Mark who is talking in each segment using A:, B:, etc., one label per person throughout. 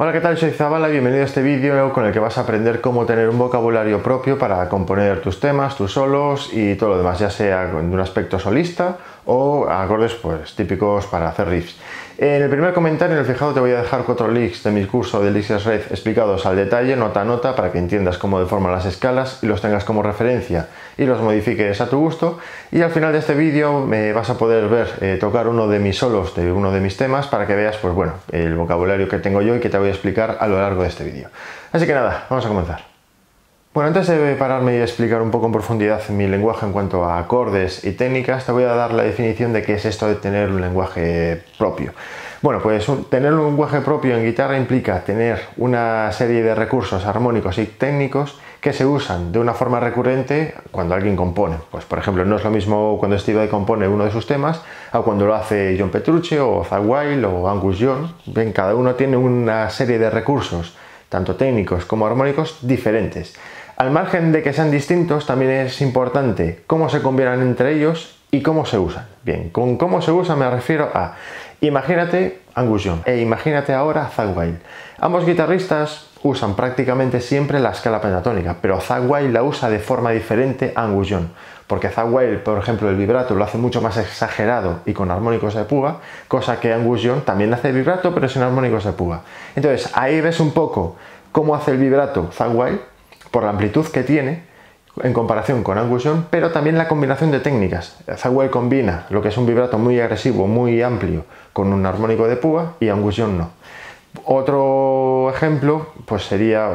A: Hola, ¿qué tal? Soy Zabala, bienvenido a este vídeo con el que vas a aprender cómo tener un vocabulario propio para componer tus temas, tus solos y todo lo demás, ya sea de un aspecto solista o acordes pues, típicos para hacer riffs. En el primer comentario, en el fijado, te voy a dejar cuatro links de mi curso de Elixir Red explicados al detalle, nota a nota, para que entiendas cómo deforman las escalas y los tengas como referencia y los modifiques a tu gusto. Y al final de este vídeo me vas a poder ver eh, tocar uno de mis solos de uno de mis temas para que veas pues bueno, el vocabulario que tengo yo y que te voy a explicar a lo largo de este vídeo. Así que nada, vamos a comenzar. Bueno, antes de pararme y explicar un poco en profundidad mi lenguaje en cuanto a acordes y técnicas, te voy a dar la definición de qué es esto de tener un lenguaje propio. Bueno, pues tener un lenguaje propio en guitarra implica tener una serie de recursos armónicos y técnicos que se usan de una forma recurrente cuando alguien compone. Pues por ejemplo, no es lo mismo cuando Steve Vai compone uno de sus temas a cuando lo hace John Petrucci o Zach Wild o Angus. Bien, cada uno tiene una serie de recursos, tanto técnicos como armónicos, diferentes. Al margen de que sean distintos, también es importante cómo se combinan entre ellos y cómo se usan. Bien, con cómo se usa me refiero a, imagínate Angus Young e imagínate ahora Zach. Ambos guitarristas usan prácticamente siempre la escala pentatónica, pero Zach la usa de forma diferente a Angus Young, porque Zach por ejemplo, el vibrato lo hace mucho más exagerado y con armónicos de púa, cosa que Angus Young también hace vibrato, pero sin armónicos de púa. Entonces, ahí ves un poco cómo hace el vibrato Zach por la amplitud que tiene en comparación con Angus Young, pero también la combinación de técnicas. Zawell combina lo que es un vibrato muy agresivo, muy amplio, con un armónico de púa y Angus Young no. Otro ejemplo, pues sería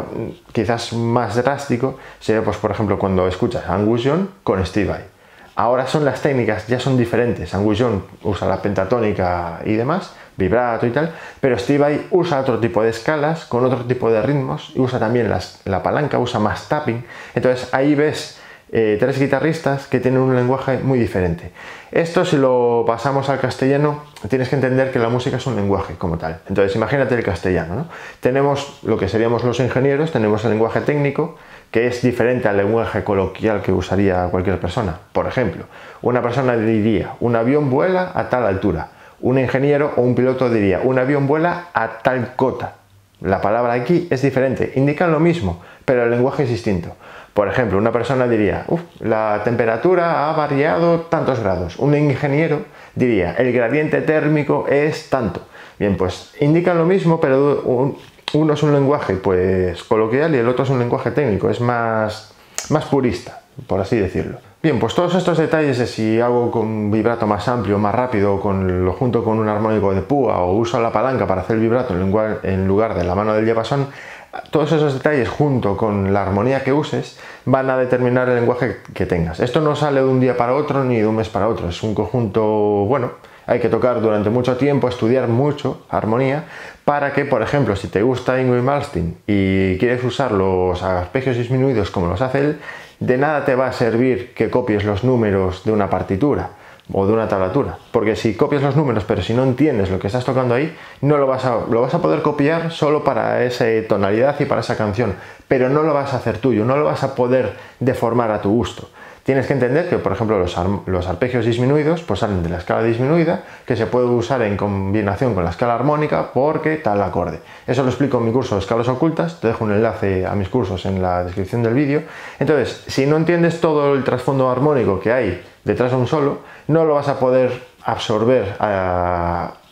A: quizás más drástico, sería pues por ejemplo cuando escuchas Angus Young con Steve Vai. Ahora son las técnicas, ya son diferentes. Angus Young usa la pentatónica y demás, vibrato y tal, pero Steve usa otro tipo de escalas, con otro tipo de ritmos, y usa también la palanca, usa más tapping. Entonces ahí ves eh, tres guitarristas que tienen un lenguaje muy diferente. Esto si lo pasamos al castellano, tienes que entender que la música es un lenguaje como tal. Entonces imagínate el castellano. ¿no? Tenemos lo que seríamos los ingenieros, tenemos el lenguaje técnico, que es diferente al lenguaje coloquial que usaría cualquier persona. Por ejemplo, una persona diría, un avión vuela a tal altura. Un ingeniero o un piloto diría, un avión vuela a tal cota. La palabra aquí es diferente, indican lo mismo, pero el lenguaje es distinto. Por ejemplo, una persona diría, la temperatura ha variado tantos grados. Un ingeniero diría, el gradiente térmico es tanto. Bien, pues indican lo mismo, pero uno es un lenguaje pues coloquial y el otro es un lenguaje técnico, es más, más purista, por así decirlo. Bien, pues todos estos detalles de si hago con vibrato más amplio, más rápido, con, lo junto con un armónico de púa o uso la palanca para hacer el vibrato en lugar, de la mano del llevasón, todos esos detalles junto con la armonía que uses van a determinar el lenguaje que tengas. Esto no sale de un día para otro ni de un mes para otro, es un conjunto, bueno, hay que tocar durante mucho tiempo, estudiar mucho armonía, para que, por ejemplo, si te gusta Ingrid Malmsteen y quieres usar los arpegios disminuidos como los hace él, de nada te va a servir que copies los números de una partitura o de una tablatura. Porque si copias los números, pero si no entiendes lo que estás tocando ahí, no lo vas a, lo vas a poder copiar solo para esa tonalidad y para esa canción, pero no lo vas a hacer tuyo, no lo vas a poder deformar a tu gusto. Tienes que entender que, por ejemplo, los, arpegios disminuidos pues salen de la escala disminuida, que se puede usar en combinación con la escala armónica porque tal acorde. Eso lo explico en mi curso de escalas ocultas, te dejo un enlace a mis cursos en la descripción del vídeo. Entonces, si no entiendes todo el trasfondo armónico que hay detrás de un solo, no lo vas a poder absorber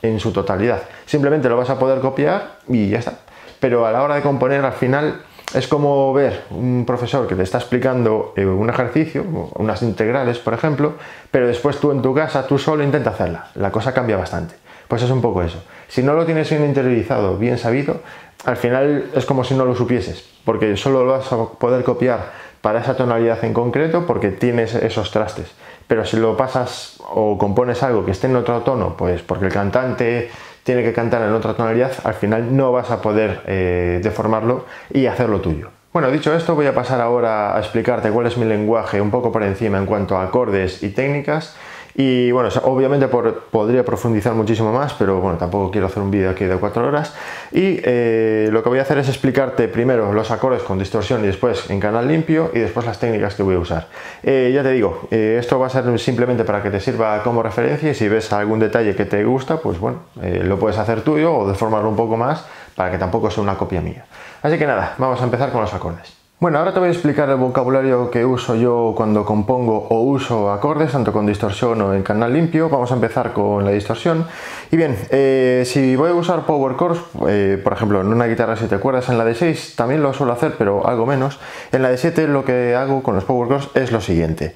A: en su totalidad. Simplemente lo vas a poder copiar y ya está. Pero a la hora de componer, al final es como ver un profesor que te está explicando eh, un ejercicio, unas integrales, por ejemplo, pero después tú en tu casa, tú solo intenta hacerla. La cosa cambia bastante. Pues es un poco eso. Si no lo tienes bien interiorizado, bien sabido, al final es como si no lo supieses, porque solo lo vas a poder copiar para esa tonalidad en concreto porque tienes esos trastes. Pero si lo pasas o compones algo que esté en otro tono, pues porque el cantante tiene que cantar en otra tonalidad, al final no vas a poder eh, deformarlo y hacerlo tuyo. Bueno, dicho esto, voy a pasar ahora a explicarte cuál es mi lenguaje un poco por encima en cuanto a acordes y técnicas Y bueno, obviamente podría profundizar muchísimo más, pero bueno, tampoco quiero hacer un vídeo aquí de 4 horas. Y eh, lo que voy a hacer es explicarte primero los acordes con distorsión y después en canal limpio y después las técnicas que voy a usar. Eh, ya te digo, eh, esto va a ser simplemente para que te sirva como referencia y si ves algún detalle que te gusta, pues bueno, lo puedes hacer tuyo o deformarlo un poco más para que tampoco sea una copia mía. Así que nada, vamos a empezar con los acordes. Bueno, ahora te voy a explicar el vocabulario que uso yo cuando compongo o uso acordes, tanto con distorsión o en canal limpio. Vamos a empezar con la distorsión. Y bien, eh, si voy a usar power chords, eh, por ejemplo, en una guitarra 7 cuerdas, en la de 6 también lo suelo hacer, pero algo menos. En la de 7 lo que hago con los power chords es lo siguiente.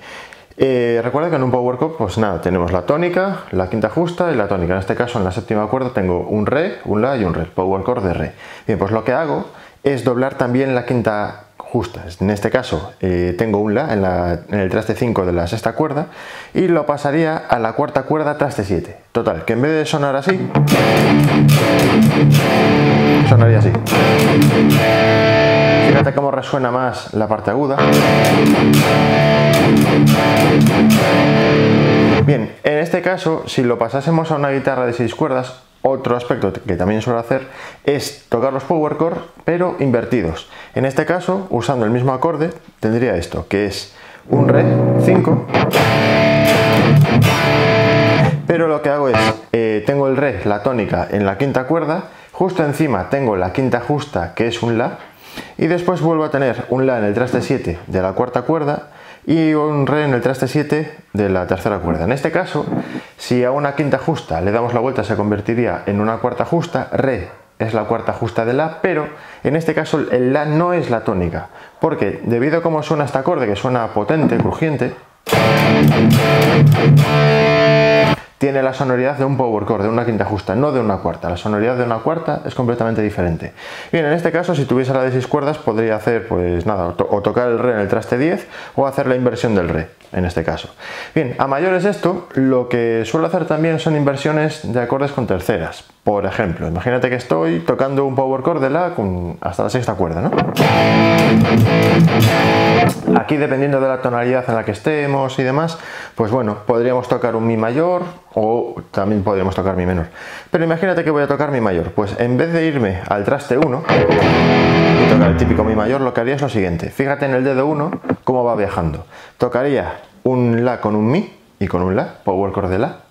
A: Eh, recuerda que en un power chord, pues nada, tenemos la tónica, la quinta justa y la tónica. En este caso, en la séptima cuerda tengo un re, un la y un re, power chord de re. Bien, pues lo que hago es doblar también la quinta en este caso eh, tengo un La en, el traste 5 de la sexta cuerda y lo pasaría a la cuarta cuerda traste 7. Total, que en vez de sonar así, sonaría así. Fíjate cómo resuena más la parte aguda. Bien, en este caso, si lo pasásemos a una guitarra de 6 cuerdas, otro aspecto que también suelo hacer es tocar los power chords pero invertidos. En este caso, usando el mismo acorde, tendría esto, que es un re 5 pero lo que hago es, eh, tengo el re, la tónica, en la quinta cuerda, justo encima tengo la quinta justa, que es un la, y después vuelvo a tener un la en el traste 7 de la cuarta cuerda y un re en el traste 7 de la tercera cuerda. En este caso, si a una quinta justa le damos la vuelta se convertiría en una cuarta justa, re es la cuarta justa de la, pero en este caso el la no es la tónica, porque debido a cómo suena este acorde, que suena potente, crujiente, tiene la sonoridad de un power chord, de una quinta justa, no de una cuarta. La sonoridad de una cuarta es completamente diferente. Bien, en este caso, si tuviese la de 6 cuerdas, podría hacer, pues nada, o tocar el re en el traste 10 o hacer la inversión del re, en este caso. Bien, a mayores esto, lo que suelo hacer también son inversiones de acordes con terceras. Por ejemplo, imagínate que estoy tocando un power chord de la con hasta la sexta cuerda, ¿no? Aquí, dependiendo de la tonalidad en la que estemos y demás, pues bueno, podríamos tocar un mi mayor o también podríamos tocar mi menor. Pero imagínate que voy a tocar mi mayor, pues en vez de irme al traste 1 y tocar el típico mi mayor, lo que haría es lo siguiente. Fíjate en el dedo 1 cómo va viajando. Tocaría un la con un mi y con un la, power chord de la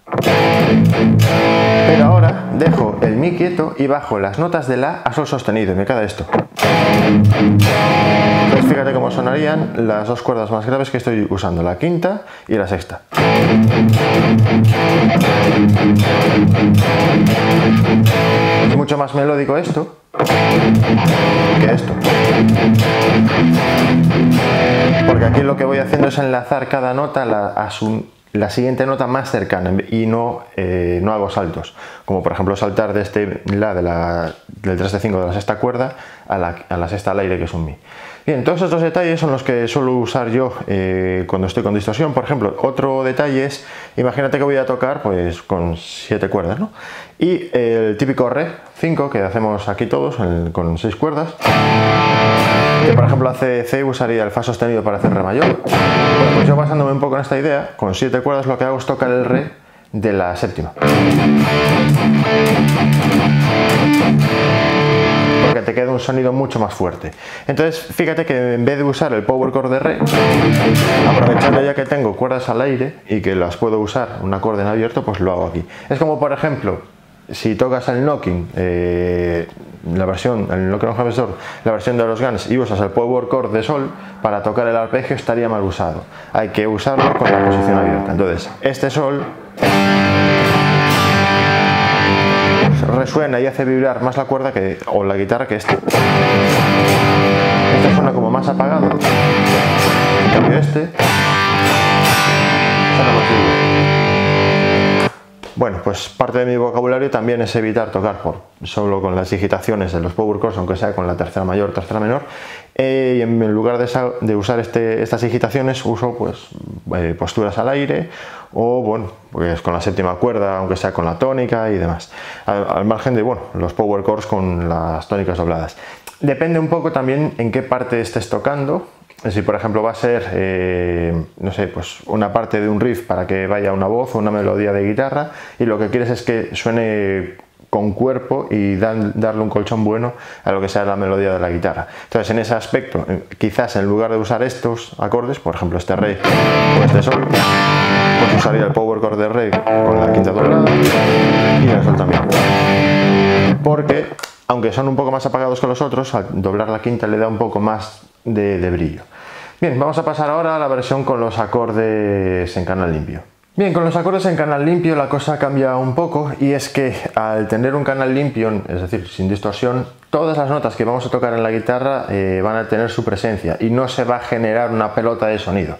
A: pero ahora dejo el mi quieto y bajo las notas de la a sol sostenido me queda esto. Pues fíjate cómo sonarían las dos cuerdas más graves que estoy usando, la quinta y la sexta. Es mucho más melódico esto que esto. Porque aquí lo que voy haciendo es enlazar cada nota a su la siguiente nota más cercana y no, eh, no hago saltos, como por ejemplo saltar de este la, de la del 3 de 5 de la sexta cuerda a la, a la sexta al aire que es un mi. Bien, todos estos detalles son los que suelo usar yo eh, cuando estoy con distorsión. Por ejemplo, otro detalle es, imagínate que voy a tocar pues con siete cuerdas, ¿no? Y el típico re 5 que hacemos aquí todos con seis cuerdas, que por ejemplo hace C usaría el fa sostenido para hacer re mayor. pues yo basándome un poco en esta idea, con siete cuerdas lo que hago es tocar el re de la séptima porque te queda un sonido mucho más fuerte. Entonces, fíjate que en vez de usar el power chord de re, aprovechando ya que tengo cuerdas al aire y que las puedo usar un acorde en abierto, pues lo hago aquí. Es como, por ejemplo, si tocas el knocking, eh, la versión, el knocking la versión de los Guns y usas el power chord de sol, para tocar el arpegio estaría mal usado. Hay que usarlo con la posición abierta. Entonces, este sol resuena y hace vibrar más la cuerda que, o la guitarra que este. Este suena como más apagado. En cambio este suena más Bueno, pues parte de mi vocabulario también es evitar tocar solo con las digitaciones de los power chords, aunque sea con la tercera mayor, tercera menor, eh, y en lugar de, usar este, estas digitaciones uso pues eh, posturas al aire o bueno, pues con la séptima cuerda, aunque sea con la tónica y demás. Al, margen de bueno, los power chords con las tónicas dobladas. Depende un poco también en qué parte estés tocando si por ejemplo va a ser, eh, no sé, pues una parte de un riff para que vaya una voz o una melodía de guitarra y lo que quieres es que suene con cuerpo y darle un colchón bueno a lo que sea la melodía de la guitarra. Entonces, en ese aspecto, eh, quizás en lugar de usar estos acordes, por ejemplo este re o este sol, usaría el power chord de re con la quinta doblada y el sol también. Porque, aunque son un poco más apagados que los otros, al doblar la quinta le da un poco más de brillo. Bien, vamos a pasar ahora a la versión con los acordes en canal limpio. Bien, con los acordes en canal limpio la cosa cambia un poco y es que al tener un canal limpio, es decir, sin distorsión, todas las notas que vamos a tocar en la guitarra eh, van a tener su presencia y no se va a generar una pelota de sonido.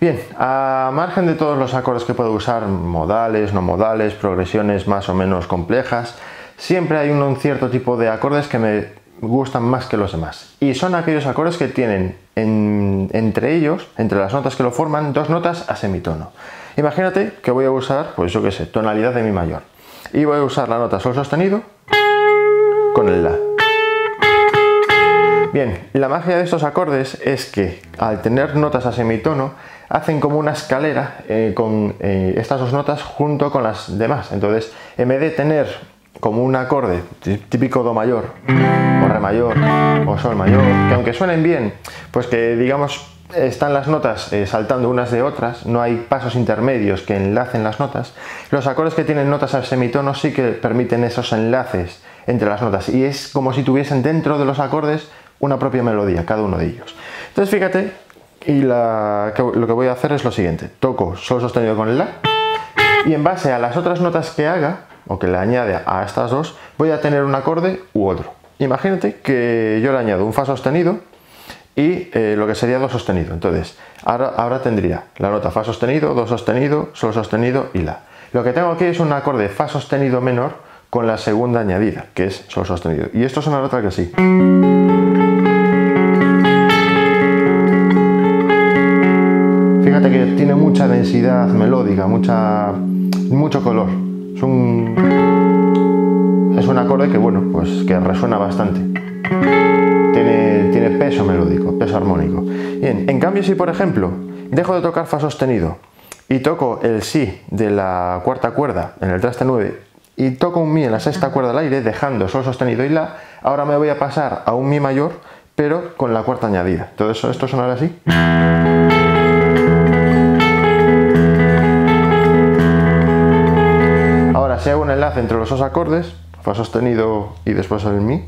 A: Bien, a margen de todos los acordes que puedo usar, modales, no modales, progresiones más o menos complejas, siempre hay un, cierto tipo de acordes que me gustan más que los demás. Y son aquellos acordes que tienen entre ellos, entre las notas que lo forman, dos notas a semitono. Imagínate que voy a usar, pues yo qué sé, tonalidad de mi mayor. Y voy a usar la nota sol sostenido con el la. Bien, la magia de estos acordes es que al tener notas a semitono hacen como una escalera eh, con eh, estas dos notas junto con las demás. Entonces, en vez de tener como un acorde típico do mayor o re mayor o sol mayor, que aunque suenen bien, pues que digamos están las notas eh, saltando unas de otras, no hay pasos intermedios que enlacen las notas. Los acordes que tienen notas al semitono sí que permiten esos enlaces entre las notas y es como si tuviesen dentro de los acordes una propia melodía, cada uno de ellos. Entonces fíjate, y lo que voy a hacer es lo siguiente, toco sol sostenido con el la y en base a las otras notas que haga o que le añade a estas dos, voy a tener un acorde u otro. Imagínate que yo le añado un fa sostenido y eh, lo que sería do sostenido. Entonces, ahora, tendría la nota fa sostenido, do sostenido, sol sostenido y la. Lo que tengo aquí es un acorde fa sostenido menor con la segunda añadida, que es sol sostenido. Y esto es una nota que sí. Que tiene mucha densidad melódica, mucha, mucho color. Es un, es un acorde que, bueno, pues que resuena bastante tiene, peso melódico, peso armónico. Bien, en cambio si por ejemplo dejo de tocar fa sostenido y toco el si de la cuarta cuerda en el traste 9 y toco un mi en la sexta cuerda al aire dejando sol sostenido y la, ahora me voy a pasar a un mi mayor pero con la cuarta añadida. Entonces esto sonará así. Ahora si hago un enlace entre los dos acordes, fa sostenido y después el mi,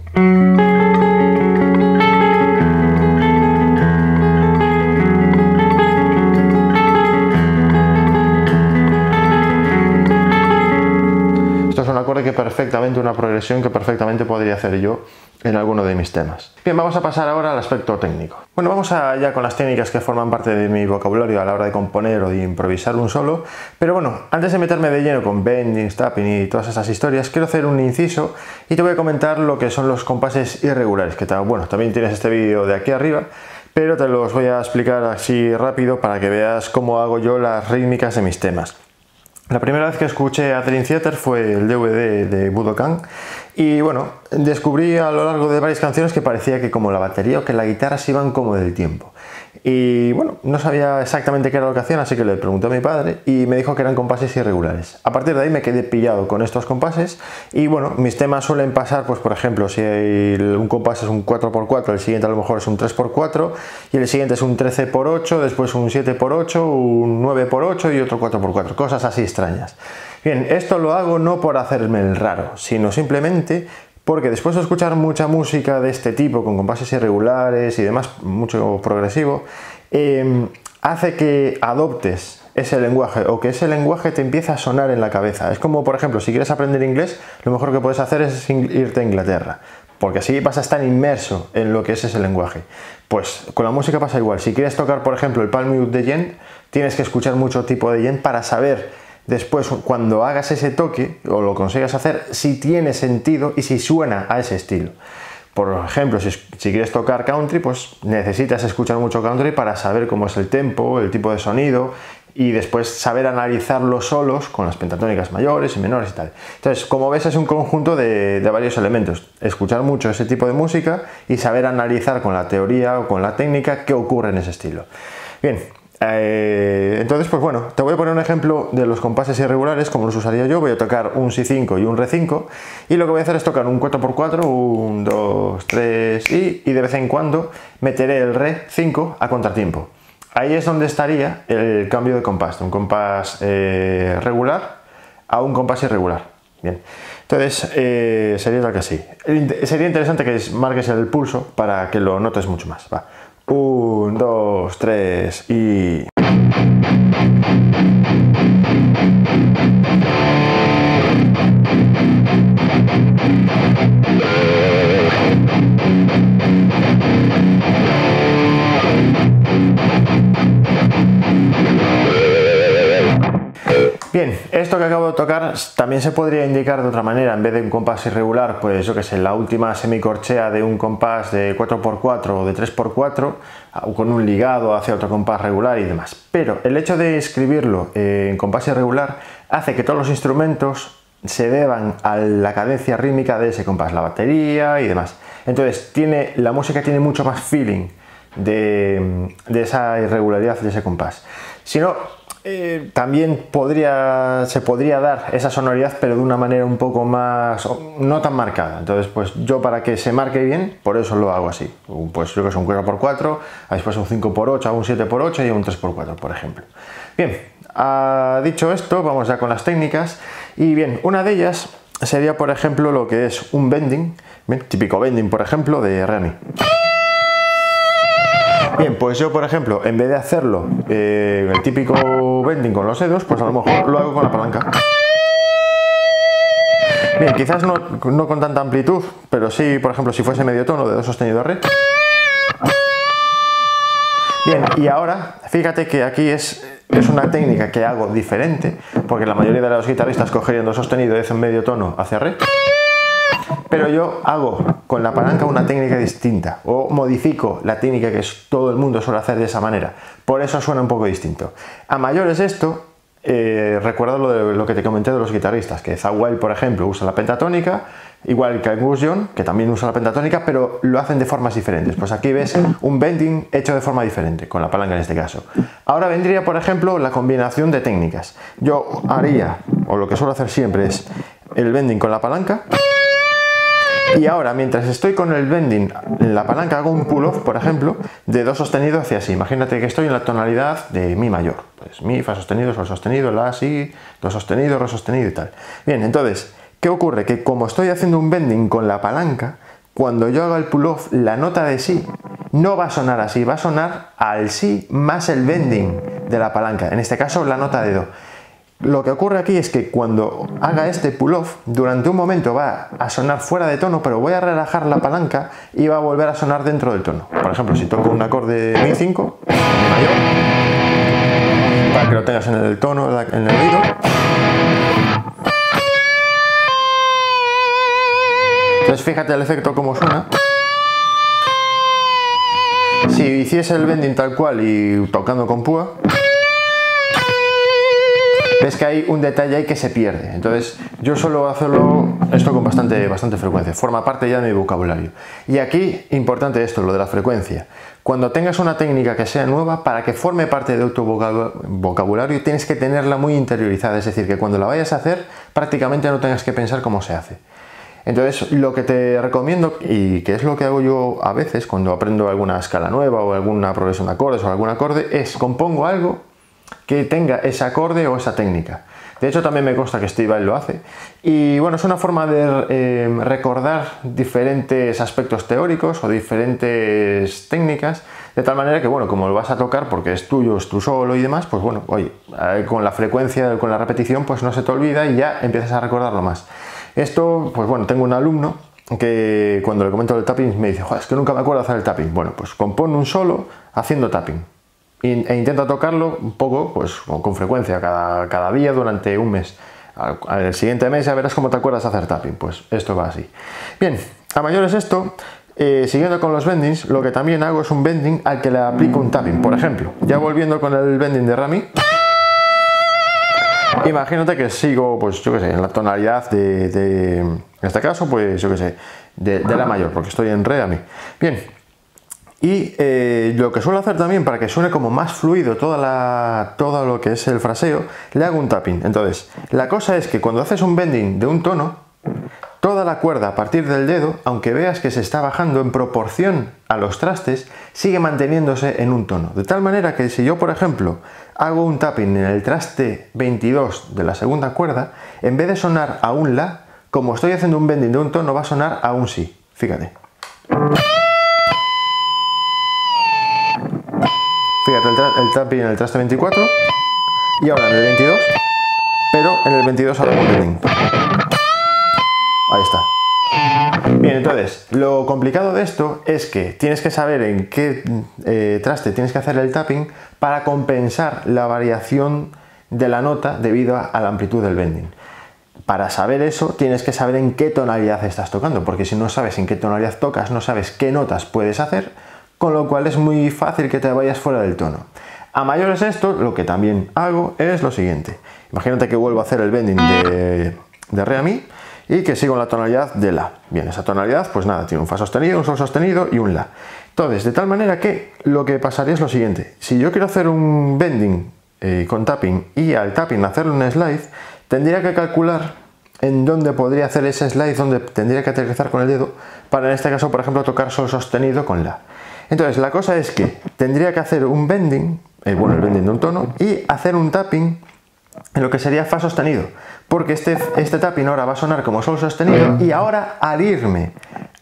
A: perfectamente una progresión que perfectamente podría hacer yo en alguno de mis temas. Bien, vamos a pasar ahora al aspecto técnico. Bueno, vamos allá con las técnicas que forman parte de mi vocabulario a la hora de componer o de improvisar un solo, pero bueno, antes de meterme de lleno con bending, stopping y todas esas historias, quiero hacer un inciso y te voy a comentar lo que son los compases irregulares, que bueno, también tienes este vídeo de aquí arriba, pero te los voy a explicar así rápido para que veas cómo hago yo las rítmicas de mis temas. La primera vez que escuché a Dream Theater fue el DVD de Budokan y bueno, descubrí a lo largo de varias canciones que parecía que como la batería o que la guitarra iban como del tiempo. Y bueno, no sabía exactamente qué era lo que hacían, así que le pregunté a mi padre y me dijo que eran compases irregulares. A partir de ahí me quedé pillado con estos compases y bueno, mis temas suelen pasar, pues por ejemplo, si un compás es un 4x4, el siguiente a lo mejor es un 3x4 y el siguiente es un 13x8, después un 7x8, un 9x8 y otro 4x4, cosas así extrañas. Bien, esto lo hago no por hacerme el raro, sino simplemente porque después de escuchar mucha música de este tipo, con compases irregulares y demás, mucho progresivo, em, hace que adoptes ese lenguaje o que ese lenguaje te empiece a sonar en la cabeza. Es como, por ejemplo, si quieres aprender inglés, lo mejor que puedes hacer es irte a Inglaterra, porque así vas a estar inmerso en lo que es ese lenguaje. Pues con la música pasa igual. Si quieres tocar, por ejemplo, el palm mute de Yen, tienes que escuchar mucho tipo de Yen para saber después cuando hagas ese toque o lo consigas hacer, si tiene sentido y si suena a ese estilo. Por ejemplo, si, quieres tocar country, pues necesitas escuchar mucho country para saber cómo es el tempo, el tipo de sonido, y después saber analizarlos solos con las pentatónicas mayores y menores y tal. Entonces, como ves, es un conjunto de, varios elementos. Escuchar mucho ese tipo de música y saber analizar con la teoría o con la técnica qué ocurre en ese estilo. Bien, eh, entonces, pues bueno, te voy a poner un ejemplo de los compases irregulares, como los usaría yo. Voy a tocar un Si5 y un Re5 y lo que voy a hacer es tocar un 4x4, un 2, 3 y, y de vez en cuando meteré el Re5 a contratiempo ahí es donde estaría el cambio de compás, de un compás eh, regular a un compás irregular. Bien, entonces eh, sería lo que así. Sería interesante que marques el pulso para que lo notes mucho más. Un, dos, tres y... que acabo de tocar también se podría indicar de otra manera, en vez de un compás irregular, pues yo que sé, la última semicorchea de un compás de 4x4 o de 3x4, o con un ligado hacia otro compás regular y demás. Pero el hecho de escribirlo en compás irregular hace que todos los instrumentos se deban a la cadencia rítmica de ese compás, la batería y demás. Entonces, tiene, la música tiene mucho más feeling de, de esa irregularidad de ese compás. Si no, eh, también podría, se podría dar esa sonoridad, pero de una manera un poco más, no tan marcada. Entonces, pues yo para que se marque bien, por eso lo hago así. Pues yo que es un 4x4, después un 5x8, un 7x8 y un 3x4, por ejemplo. Bien, ah, dicho esto, vamos ya con las técnicas. Y bien, una de ellas sería, por ejemplo, lo que es un bending, típico bending, por ejemplo, de Remy. Bien, pues yo, por ejemplo, en vez de hacerlo eh, el típico bending con los dedos, pues a lo mejor lo hago con la palanca. Bien, quizás no, con tanta amplitud, pero sí, por ejemplo, si fuese medio tono de do sostenido re. Bien, y ahora, fíjate que aquí es, es una técnica que hago diferente, porque la mayoría de los guitarristas cogerían do sostenido de medio tono hacia re. Pero yo hago con la palanca una técnica distinta o modifico la técnica que todo el mundo suele hacer de esa manera. Por eso suena un poco distinto. A mayores esto, eh, recuerda lo, de, lo que te comenté de los guitarristas, que Zawell, por ejemplo, usa la pentatónica, igual que Angus que también usa la pentatónica, pero lo hacen de formas diferentes. Pues aquí ves un bending hecho de forma diferente, con la palanca en este caso. Ahora vendría, por ejemplo, la combinación de técnicas. Yo haría, o lo que suelo hacer siempre es el bending con la palanca, y ahora, mientras estoy con el bending en la palanca, hago un pull-off, por ejemplo, de do sostenido hacia así. Imagínate que estoy en la tonalidad de mi mayor. Pues mi, fa sostenido, sol sostenido, la, si, do sostenido, re sostenido y tal. Bien, entonces, ¿qué ocurre? Que como estoy haciendo un bending con la palanca, cuando yo haga el pull-off, la nota de si no va a sonar así, va a sonar al si más el bending de la palanca. En este caso, la nota de do. Lo que ocurre aquí es que cuando haga este pull-off, durante un momento va a sonar fuera de tono, pero voy a relajar la palanca y va a volver a sonar dentro del tono. Por ejemplo, si toco un acorde Mi 5, Mi mayor, para que lo tengas en el tono, en el oído. Entonces fíjate el efecto como suena. Si hiciese el bending tal cual y tocando con púa, ves que hay un detalle ahí que se pierde. Entonces, yo suelo hacerlo esto con bastante, bastante frecuencia, forma parte ya de mi vocabulario. Y aquí, importante esto, lo de la frecuencia. Cuando tengas una técnica que sea nueva, para que forme parte de tu vocabulario, tienes que tenerla muy interiorizada, es decir, que cuando la vayas a hacer, prácticamente no tengas que pensar cómo se hace. Entonces, lo que te recomiendo, y que es lo que hago yo a veces cuando aprendo alguna escala nueva o alguna progresión de acordes o algún acorde, es compongo algo que tenga ese acorde o esa técnica. De hecho, también me consta que Steve lo hace. Y bueno, es una forma de eh, recordar diferentes aspectos teóricos o diferentes técnicas, de tal manera que, bueno, como lo vas a tocar porque es tuyo, es tu solo y demás, pues bueno, oye, eh, con la frecuencia, con la repetición, pues no se te olvida y ya empiezas a recordarlo más. Esto, pues bueno, tengo un alumno que cuando le comento el tapping me dice, es que nunca me acuerdo hacer el tapping. Bueno, pues compone un solo haciendo tapping e intenta tocarlo un poco, pues con frecuencia, cada, cada día durante un mes. Al, siguiente mes ya verás cómo te acuerdas de hacer tapping, pues esto va así. Bien, a mayores esto, eh, siguiendo con los bendings, lo que también hago es un bending al que le aplico un tapping. Por ejemplo, ya volviendo con el bending de Rami, Imagínate que sigo, pues yo qué sé, en la tonalidad de, en este caso, pues yo qué sé, de, la mayor, porque estoy en re a mí. Bien, y eh, lo que suelo hacer también para que suene como más fluido toda la, todo lo que es el fraseo, le hago un tapping. Entonces, la cosa es que cuando haces un bending de un tono, toda la cuerda a partir del dedo, aunque veas que se está bajando en proporción a los trastes, sigue manteniéndose en un tono. De tal manera que si yo, por ejemplo, hago un tapping en el traste 22 de la segunda cuerda, en vez de sonar a un la, como estoy haciendo un bending de un tono, va a sonar a un si. Fíjate. Fíjate el, tapping en el traste 24 y ahora en el 22, pero en el 22 hago un bending. Ahí está. Bien, entonces, lo complicado de esto es que tienes que saber en qué eh, traste tienes que hacer el tapping para compensar la variación de la nota debido a la amplitud del bending. Para saber eso tienes que saber en qué tonalidad estás tocando, porque si no sabes en qué tonalidad tocas, no sabes qué notas puedes hacer, con lo cual es muy fácil que te vayas fuera del tono. A mayores esto, lo que también hago es lo siguiente. Imagínate que vuelvo a hacer el bending de, de re a mi y que sigo en la tonalidad de la. Bien, esa tonalidad, pues nada, tiene un fa sostenido, un sol sostenido y un la. Entonces, de tal manera que lo que pasaría es lo siguiente. Si yo quiero hacer un bending eh, con tapping y al tapping hacerle un slide, tendría que calcular en dónde podría hacer ese slide, donde tendría que aterrizar con el dedo, para en este caso, por ejemplo, tocar sol sostenido con la. Entonces, la cosa es que tendría que hacer un bending, eh, bueno, el bending de un tono, y hacer un tapping en lo que sería fa sostenido, porque este, este tapping ahora va a sonar como sol sostenido y ahora al irme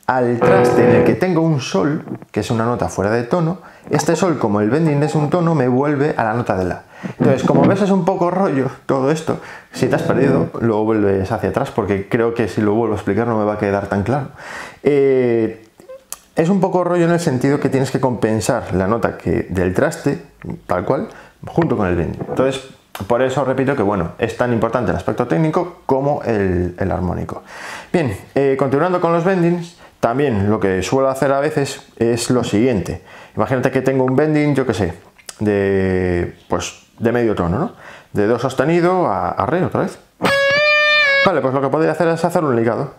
A: al traste en el que tengo un sol, que es una nota fuera de tono, este sol como el bending es un tono me vuelve a la nota de la. Entonces, como ves es un poco rollo todo esto, si te has perdido, lo vuelves hacia atrás porque creo que si lo vuelvo a explicar no me va a quedar tan claro. Eh, es un poco rollo en el sentido que tienes que compensar la nota que del traste, tal cual, junto con el bending. Entonces, por eso repito que bueno, es tan importante el aspecto técnico como el, armónico. Bien, eh, continuando con los bendings, también lo que suelo hacer a veces es lo siguiente. Imagínate que tengo un bending, yo que sé, de, pues, de medio tono, ¿no? De do sostenido a, a re otra vez. Vale, pues lo que podría hacer es hacer un ligado.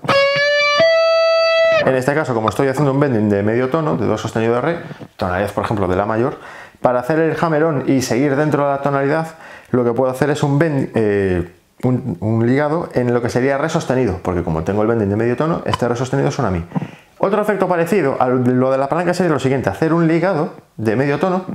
A: En este caso, como estoy haciendo un bending de medio tono, de do sostenido a re, tonalidad por ejemplo de la mayor, para hacer el hammer-on y seguir dentro de la tonalidad, lo que puedo hacer es un, eh, un, ligado en lo que sería re sostenido, porque como tengo el bending de medio tono, este re sostenido suena a mí. Otro efecto parecido a lo de la palanca sería lo siguiente, hacer un ligado de medio tono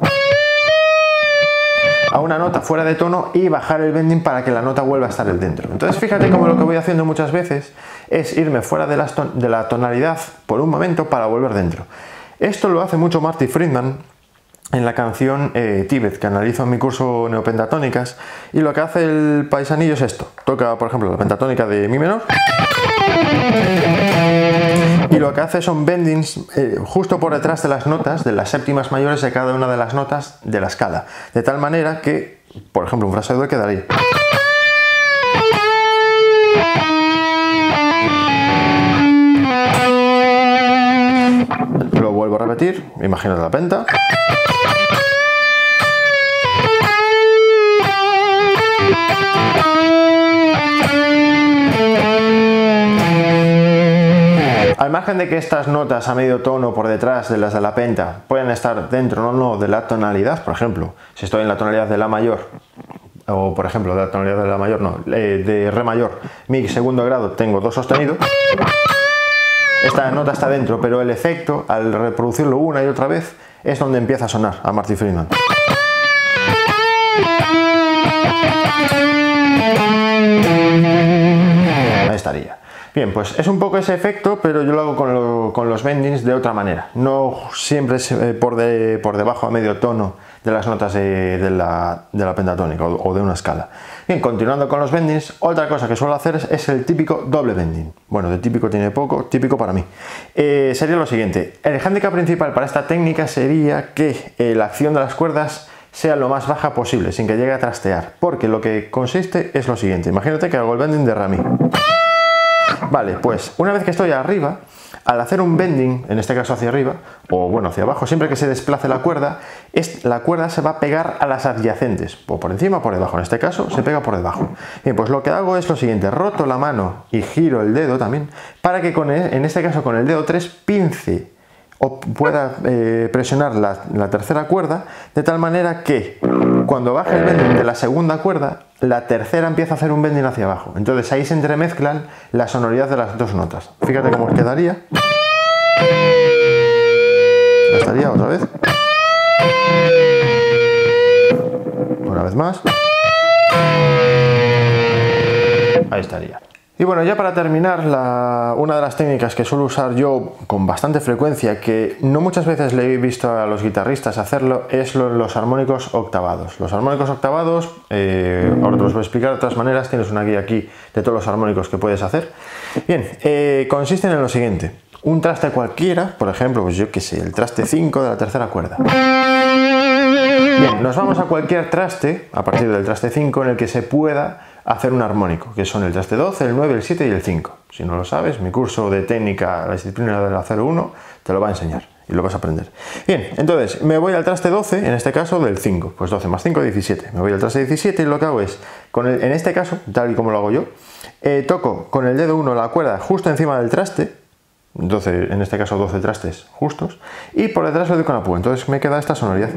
A: a una nota fuera de tono y bajar el bending para que la nota vuelva a estar dentro. Entonces fíjate como lo que voy haciendo muchas veces es irme fuera de, la tonalidad por un momento para volver dentro. Esto lo hace mucho Marty Friedman en la canción eh, Tibet, que analizo en mi curso Neopentatónicas, y lo que hace el paisanillo es esto. Toca, por ejemplo, la pentatónica de Mi menor, y lo que hace son bendings eh, justo por detrás de las notas, de las séptimas mayores de cada una de las notas de la escala, de tal manera que, por ejemplo, un fraseo quedaría... repetir, la penta. Al margen de que estas notas a medio tono por detrás de las de la penta pueden estar dentro o no de la tonalidad, por ejemplo, si estoy en la tonalidad de la mayor, o por ejemplo de la tonalidad de la mayor, no, eh, de re mayor, mi segundo grado tengo do sostenido, esta nota está dentro, pero el efecto, al reproducirlo una y otra vez, es donde empieza a sonar a Marty Friedman. Ahí estaría. Bien, pues es un poco ese efecto, pero yo lo hago con, los bendings de otra manera. No siempre eh, por, por debajo a medio tono de las notas de, la, pentatónica o, de una escala. Bien, continuando con los bendings, otra cosa que suelo hacer es, el típico doble bending. Bueno, de típico tiene poco, típico para mí. Eh, sería lo siguiente, el handicap principal para esta técnica sería que eh, la acción de las cuerdas sea lo más baja posible, sin que llegue a trastear, porque lo que consiste es lo siguiente. Imagínate que hago el bending de Rami. Vale, pues una vez que estoy arriba, Al hacer un bending, en este caso hacia arriba, o bueno, hacia abajo, siempre que se desplace la cuerda, la cuerda se va a pegar a las adyacentes, o por encima o por debajo. En este caso, se pega por debajo. Bien, pues lo que hago es lo siguiente, roto la mano y giro el dedo también, para que con en este caso con el dedo 3 pince o pueda eh, presionar la, tercera cuerda de tal manera que cuando baje el bending de la segunda cuerda, la tercera empieza a hacer un bending hacia abajo. Entonces ahí se entremezclan la sonoridad de las dos notas. Fíjate cómo quedaría. estaría otra vez. Una vez más. Ahí estaría. Y bueno, ya para terminar, una de las técnicas que suelo usar yo con bastante frecuencia, que no muchas veces le he visto a los guitarristas hacerlo, es los armónicos octavados. Los armónicos octavados, eh, ahora te los voy a explicar de otras maneras, tienes una guía aquí de todos los armónicos que puedes hacer. Bien, eh, consisten en lo siguiente, un traste cualquiera, por ejemplo, pues yo que sé, el traste 5 de la tercera cuerda. Bien, nos vamos a cualquier traste, a partir del traste 5, en el que se pueda hacer un armónico, que son el traste 12, el 9, el 7 y el 5. Si no lo sabes, mi curso de técnica, la disciplina de la 01, te lo va a enseñar y lo vas a aprender. Bien, entonces me voy al traste 12, en este caso del 5, pues 12 más 5, 17. Me voy al traste 17 y lo que hago es, con en este caso, tal y como lo hago yo, eh, toco con el dedo 1 la cuerda justo encima del traste, 12, en este caso 12 trastes justos, y por detrás lo doy con la púa. Entonces me queda esta sonoridad.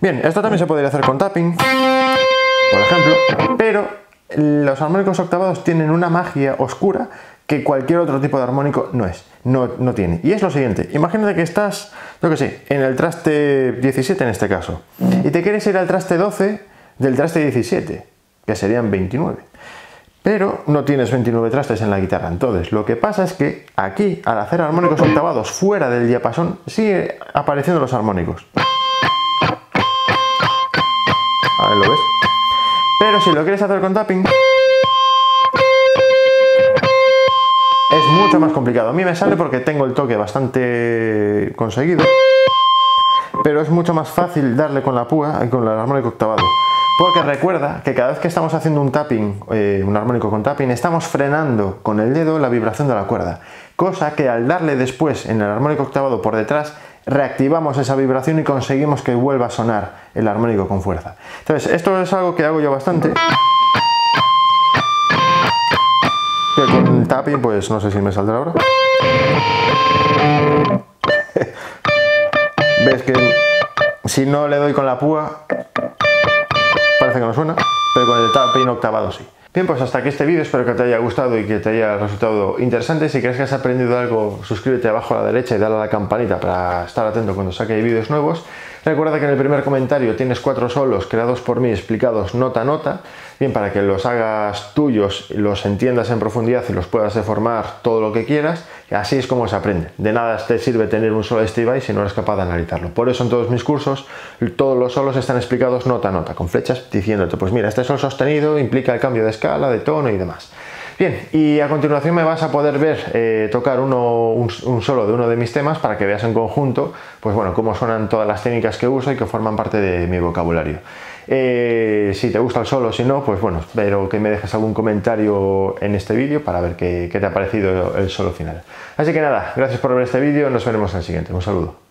A: Bien, esto también se podría hacer con tapping, por ejemplo, pero los armónicos octavados tienen una magia oscura que cualquier otro tipo de armónico no es, no, no tiene. Y es lo siguiente, imagínate que estás, yo que sé, en el traste 17 en este caso, y te quieres ir al traste 12 del traste 17, que serían 29. Pero no tienes 29 trastes en la guitarra. Entonces, lo que pasa es que aquí, al hacer armónicos octavados fuera del diapasón, sigue apareciendo los armónicos. Lo ves. Pero si lo quieres hacer con tapping, es mucho más complicado. A mí me sale porque tengo el toque bastante conseguido, pero es mucho más fácil darle con la púa y con el armónico octavado. Porque recuerda que cada vez que estamos haciendo un tapping, eh, un armónico con tapping, estamos frenando con el dedo la vibración de la cuerda. Cosa que al darle después en el armónico octavado por detrás, reactivamos esa vibración y conseguimos que vuelva a sonar el armónico con fuerza. Entonces, esto es algo que hago yo bastante. Con tapping, pues no sé si me saldrá ahora. Ves que si no le doy con la púa, parece que no suena, pero con el tapping octavado sí. Pues hasta aquí este vídeo, espero que te haya gustado y que te haya resultado interesante. Si crees que has aprendido algo, suscríbete abajo a la derecha y dale a la campanita para estar atento cuando saque vídeos nuevos. Recuerda que en el primer comentario tienes cuatro solos creados por mí explicados nota a nota, bien para que los hagas tuyos, los entiendas en profundidad y los puedas deformar todo lo que quieras, así es como se aprende. De nada te sirve tener un solo Steve si no eres capaz de analizarlo. Por eso en todos mis cursos todos los solos están explicados nota a nota, con flechas diciéndote, pues mira, este sol sostenido implica el cambio de escala, de tono y demás. Bien, y a continuación me vas a poder ver eh, tocar uno, un, solo de uno de mis temas para que veas en conjunto, pues bueno, cómo suenan todas las técnicas que uso y que forman parte de mi vocabulario. Eh, si te gusta el solo, si no, pues bueno, espero que me dejes algún comentario en este vídeo para ver qué, qué te ha parecido el solo final. Así que nada, gracias por ver este vídeo, nos veremos en el siguiente. Un saludo.